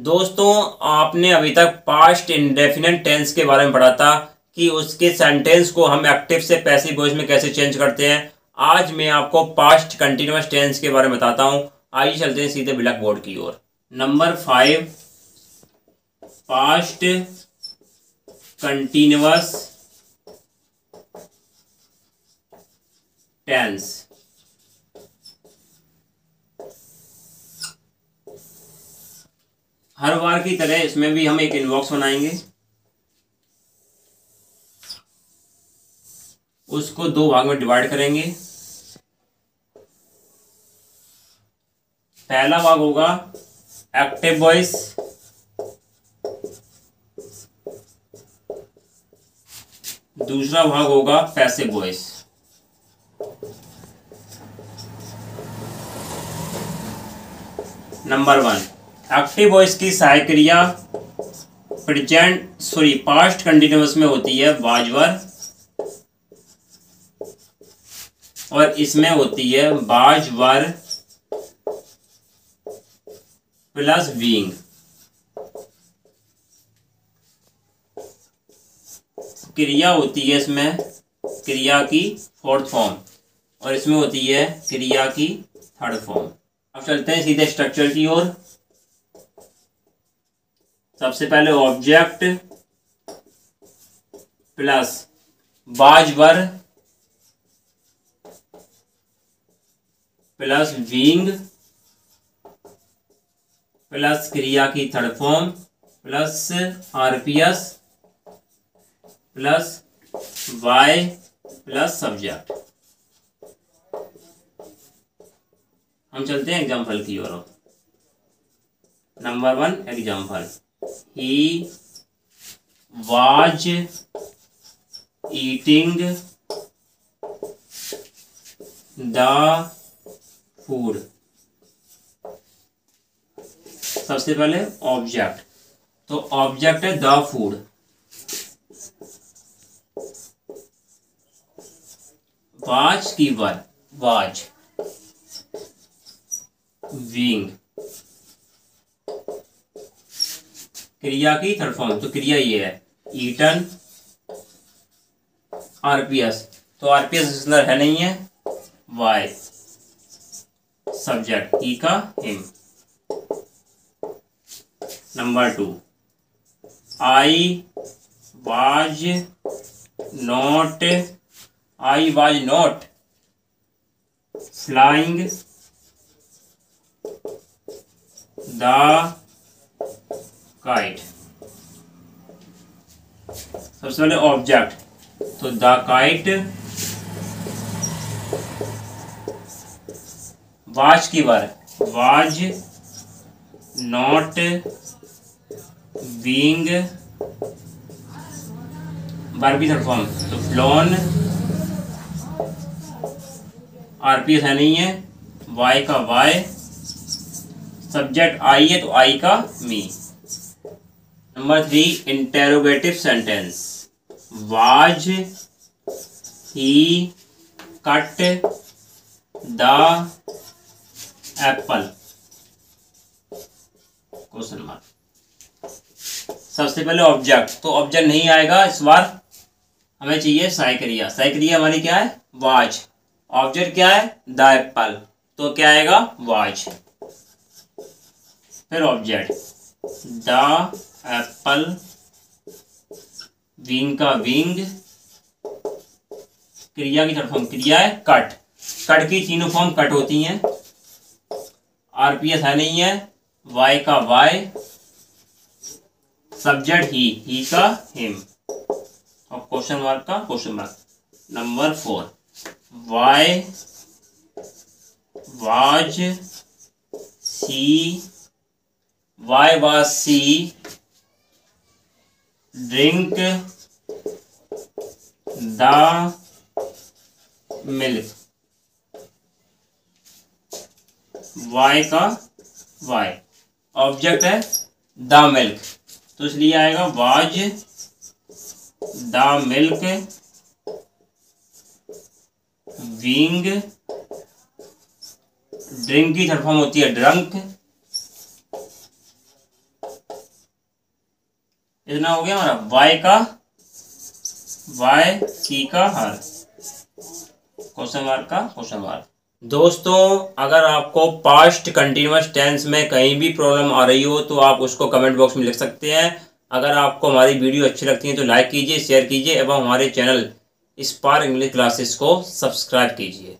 दोस्तों, आपने अभी तक पास्ट इंडेफिनेट टेंस के बारे में पढ़ा था कि उसके सेंटेंस को हम एक्टिव से पैसिव वॉइस में कैसे चेंज करते हैं। आज मैं आपको पास्ट कंटिन्यूस टेंस के बारे में बताता हूँ। आइए चलते हैं सीधे ब्लैक बोर्ड की ओर। Number five past continuous tense हर बार की तरह इसमें भी हम एक इनबॉक्स बनाएँगे। उसको दो भाग में डिवाइड करेंगे। पहला भाग होगा एक्टिव वॉइस दूसरा भाग होगा passive voice number one active voice की सहायक क्रिया प्रेजेंट सॉरी पास्ट कंटिन्यूस में होती है, बाजवर। और इसमें होती है, बाजवर प्लस बीइंग क्रिया होती है इसमें, क्रिया की फोर्थ फॉर्म और इसमें होती है, क्रिया की थर्ड फॉर्म अब चलते हैं सीधे स्ट्रक्चर की ओर। सबसे पहले object plus was were plus being plus क्रिया की third form plus RPS plus by plus subject हम चलते हैं एग्ज़ाम्पल की ओर number one example he was eating the food. सबसे पहले ऑब्जेक्ट तो ऑब्जेक्ट है द फ़ूड वाच की वर वाच विंग क्रिया की थर्ड फॉर्म तो क्रिया ये है। ईटन आरपीएस तो आरपीएस अंदर है नहीं है। वाई सब्जेक्ट ई का him number two I was not I was not flying the kite सबसे पहले ऑब्जेक्ट तो द काइट वाज की बार वाज नॉट बींग बार भी थर्ड फॉर्म तो फ्लोन आरपीएस है नहीं है। वाई का वाई सब्जेक्ट आई है तो आई का me number three interrogative sentence was, he, cut, the, apple. Question mark सबसे पहले ऑब्जेक्ट तो ऑब्जेक्ट नहीं आएगा इस बार। हमें चाहिए साइक्रिया साइक्रिया हमारी क्या है? वाज. ऑब्जेक्ट क्या है? The apple. तो क्या आएगा? वाज. फिर ऑब्जेक्ट द एप्पल, विंग का विंग, क्रिया की थर्ड फॉर्म क्रिया है कट। कट की तीनों फॉर्म कट होती हैं। आरपीएस है नहीं है, वाई का वाई, सब्जेक्ट ही ही का हिम। और क्वेश्चन मार्क का question mark. Number four. Why, was, she, why was she drink the milk y का y ऑब्जेक्ट है द मिल्क। तो इसलिए आएगा was the milk, being, drink की थर्ड फॉर्म होती है ड्रंक इतना हो गया हमारा। वाई का वाई की का हर। क्वेश्चन मार्क का, क्वेश्चन मार्क दोस्तों, अगर आपको पास्ट कंटिन्यूस टेंस में कहीं भी प्रॉब्लम आ रही हो तो आप उसको कमेंट बॉक्स में लिख सकते हैं। अगर आपको हमारी वीडियो अच्छी लगती है तो लाइक कीजिए शेयर कीजिए, एवं हमारे चैनल स्पार इंग्लिश क्लासेस को सब्सक्राइब कीजिए।